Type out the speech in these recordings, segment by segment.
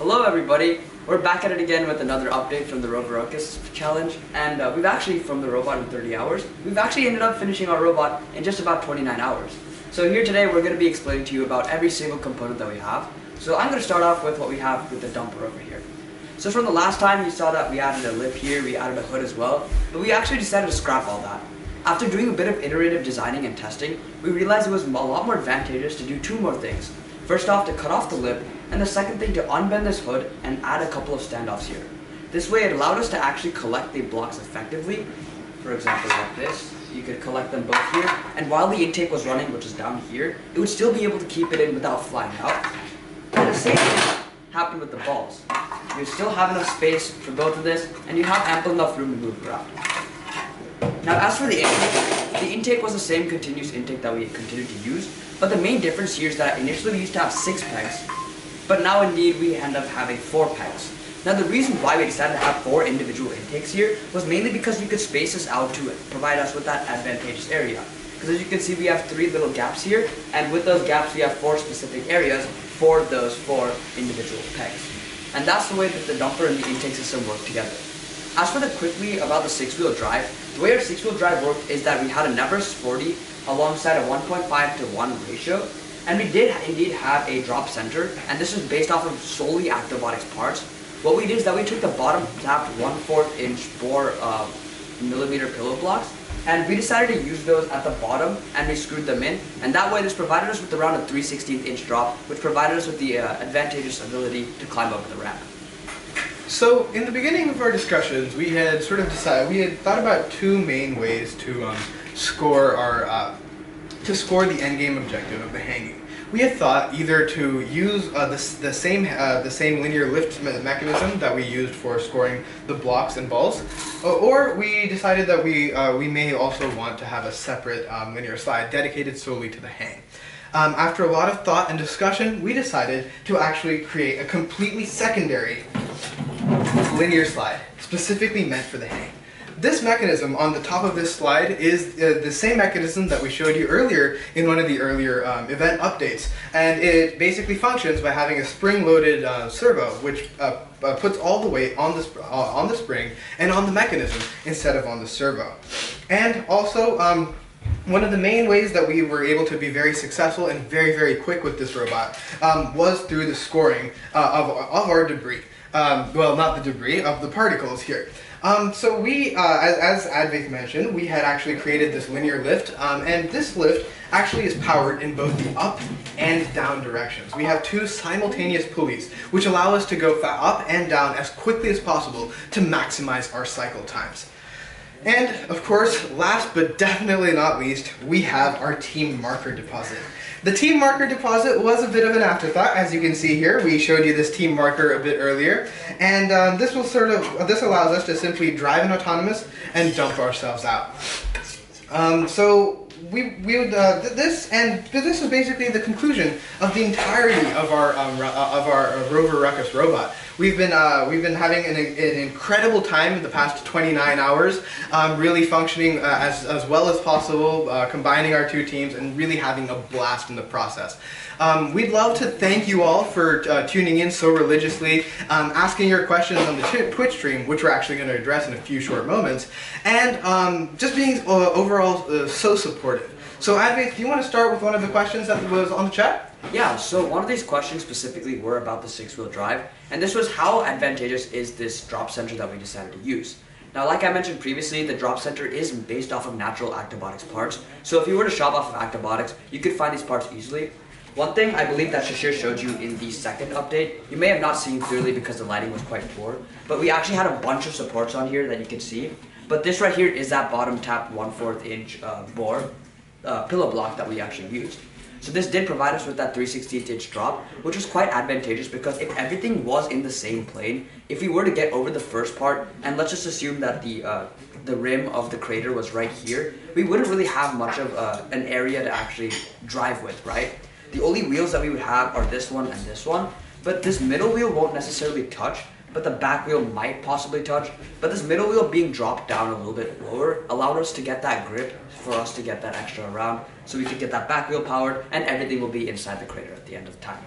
Hello everybody, we're back at it again with another update from the Rover Ruckus challenge and uh, we've actually, from the robot in 30 hours, we've actually ended up finishing our robot in just about 29 hours. So here today we're going to be explaining to you about every single component that we have. So I'm going to start off with what we have with the dumper over here. So from the last time you saw that we added a lip here, we added a hood as well, but we actually decided to scrap all that. After doing a bit of iterative designing and testing, we realized it was a lot more advantageous to do two more things. First off, to cut off the lip, and the second thing to unbend this hood and add a couple of standoffs here. This way it allowed us to actually collect the blocks effectively. For example, like this. You could collect them both here, and while the intake was running, which is down here, it would still be able to keep it in without flying out. And the same thing happened with the balls. You still have enough space for both of this, and you have ample enough room to move around. Now as for the intake, the intake was the same continuous intake that we continued to use, but the main difference here is that initially we used to have six pegs, but now indeed we end up having four pegs. Now the reason why we decided to have four individual intakes here was mainly because we could space this out to provide us with that advantageous area. Because as you can see we have three little gaps here, and with those gaps we have four specific areas for those four individual pegs. And that's the way that the dumper and the intake system work together. As for the quickly about the six-wheel drive, the way our six-wheel drive worked is that we had a NeveRest 40 alongside a 1.5 to 1 ratio, and we did indeed have a drop center, and this is based off of solely Actobotics parts. What we did is that we took the bottom tapped 1 4th inch bore uh, millimeter pillow blocks, and we decided to use those at the bottom, and we screwed them in, and that way this provided us with around a 3 16th inch drop, which provided us with the uh, advantageous ability to climb over the ramp. So, in the beginning of our discussions, we had sort of decided, we had thought about two main ways to um, score our, uh, to score the endgame objective of the hanging. We had thought either to use uh, the, the, same, uh, the same linear lift me mechanism that we used for scoring the blocks and balls, or we decided that we, uh, we may also want to have a separate um, linear slide dedicated solely to the hang. Um, after a lot of thought and discussion, we decided to actually create a completely secondary linear slide, specifically meant for the hang. This mechanism on the top of this slide is uh, the same mechanism that we showed you earlier in one of the earlier um, event updates. And it basically functions by having a spring-loaded uh, servo, which uh, uh puts all the weight on the, uh, on the spring and on the mechanism instead of on the servo. And also, um, one of the main ways that we were able to be very successful and very, very quick with this robot um, was through the scoring uh, of, of our debris. Um, well, not the debris, of the particles here. Um, so we, uh, as, as Advaith mentioned, we had actually created this linear lift, um, and this lift actually is powered in both the up and down directions. We have two simultaneous pulleys, which allow us to go up and down as quickly as possible to maximize our cycle times. And of course, last but definitely not least, we have our team marker deposit. The team marker deposit was a bit of an afterthought, as you can see here. We showed you this team marker a bit earlier, and um, this will sort of this allows us to simply drive an autonomous and dump ourselves out. Um, so we, we would, uh, this and this is basically the conclusion of the entirety of our um, of our Rover Ruckus robot. We've been uh, we've been having an, an, incredible time in the past 29 hours, um, really functioning uh, as as well as possible, uh, combining our two teams and really having a blast in the process. Um, we'd love to thank you all for uh, tuning in so religiously, um, asking your questions on the Twitch stream, which we're actually going to address in a few short moments, and um, just being uh, overall uh, so supportive. So Advaith, do you want to start with one of the questions that was on the chat? Yeah, so one of these questions specifically were about the six-wheel drive, and this was how advantageous is this drop center that we decided to use. Now, like I mentioned previously, the drop center is based off of natural Actobotics parts, so if you were to shop off of Actobotics, you could find these parts easily. One thing I believe that Shishir showed you in the second update, you may have not seen clearly because the lighting was quite poor, but we actually had a bunch of supports on here that you can see. But this right here is that bottom tap 1 4th inch uh, bore uh, pillow block that we actually used. So this did provide us with that 360th inch drop, which was quite advantageous because if everything was in the same plane, if we were to get over the first part, and let's just assume that the uh, the rim of the crater was right here, we wouldn't really have much of uh, an area to actually drive with, right? The only wheels that we would have are this one and this one, but this middle wheel won't necessarily touch, but the back wheel might possibly touch. But this middle wheel being dropped down a little bit lower allowed us to get that grip for us to get that extra around, so we could get that back wheel powered and everything will be inside the crater at the end of the time.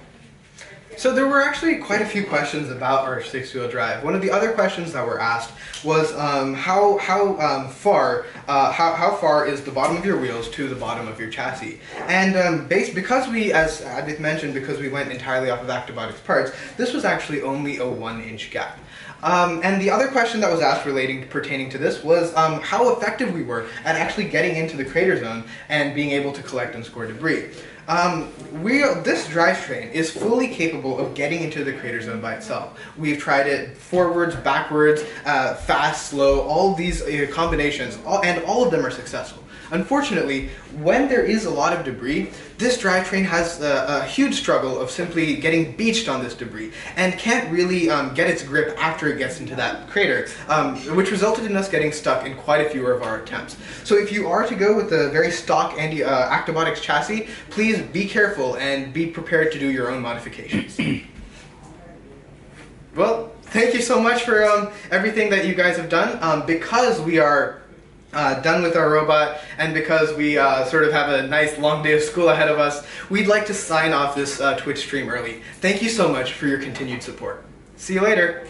So there were actually quite a few questions about our six-wheel drive. One of the other questions that were asked was um, how how um, far uh, how, how far is the bottom of your wheels to the bottom of your chassis? And um, based because we, as Advaith mentioned, because we went entirely off of Actobotics parts, this was actually only a one-inch gap. Um, and the other question that was asked relating pertaining to this was um, how effective we were at actually getting into the crater zone and being able to collect and score debris. Um, we this drivetrain is fully capable of getting into the crater zone by itself. We've tried it forwards, backwards, uh, fast, slow, all these uh, combinations, all, and all of them are successful. Unfortunately, when there is a lot of debris, this drivetrain has a, a huge struggle of simply getting beached on this debris and can't really um, get its grip after it gets into that crater, um, which resulted in us getting stuck in quite a few of our attempts. So if you are to go with the very stock Andy, uh, Actobotics chassis, please be careful and be prepared to do your own modifications. well, thank you so much for um, everything that you guys have done. Um, because we are uh, done with our robot, and because we uh, sort of have a nice long day of school ahead of us, we'd like to sign off this uh, Twitch stream early. Thank you so much for your continued support. See you later.